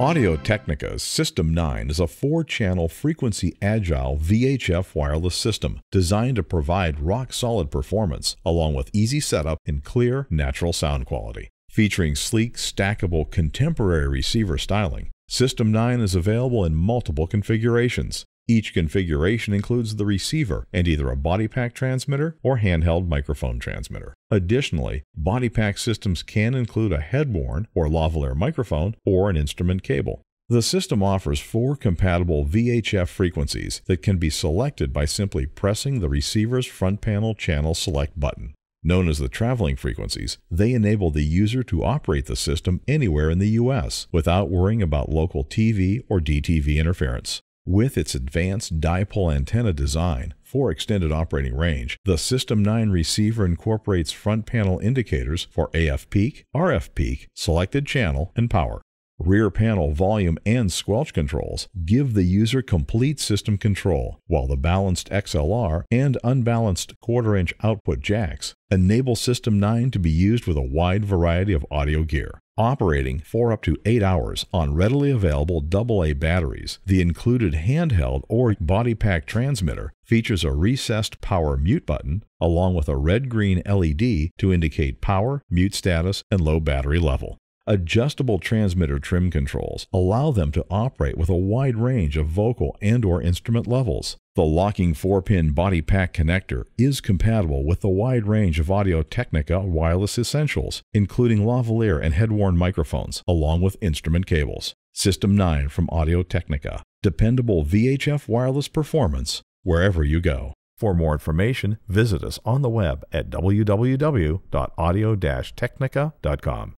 Audio Technica's System 9 is a four channel frequency agile VHF wireless system designed to provide rock solid performance along with easy setup and clear, natural sound quality. Featuring sleek, stackable, contemporary receiver styling, System 9 is available in multiple configurations. Each configuration includes the receiver and either a body pack transmitter or handheld microphone transmitter. Additionally, body pack systems can include a head-worn or lavalier microphone or an instrument cable. The system offers four compatible VHF frequencies that can be selected by simply pressing the receiver's front panel channel select button. Known as the traveling frequencies, they enable the user to operate the system anywhere in the U.S. without worrying about local TV or DTV interference. With its advanced dipole antenna design for extended operating range, the System 9 receiver incorporates front panel indicators for AF peak, RF peak, selected channel, and power. Rear panel volume and squelch controls give the user complete system control, while the balanced XLR and unbalanced quarter inch output jacks enable System 9 to be used with a wide variety of audio gear. Operating for up to 8 hours on readily available AA batteries, the included handheld or body pack transmitter features a recessed power mute button along with a red green LED to indicate power, mute status, and low battery level. Adjustable transmitter trim controls allow them to operate with a wide range of vocal and or instrument levels. The locking 4-pin body pack connector is compatible with a wide range of Audio Technica wireless essentials, including lavalier and head-worn microphones, along with instrument cables. System 9 from Audio Technica. Dependable VHF wireless performance wherever you go. For more information, visit us on the web at www.audio-technica.com.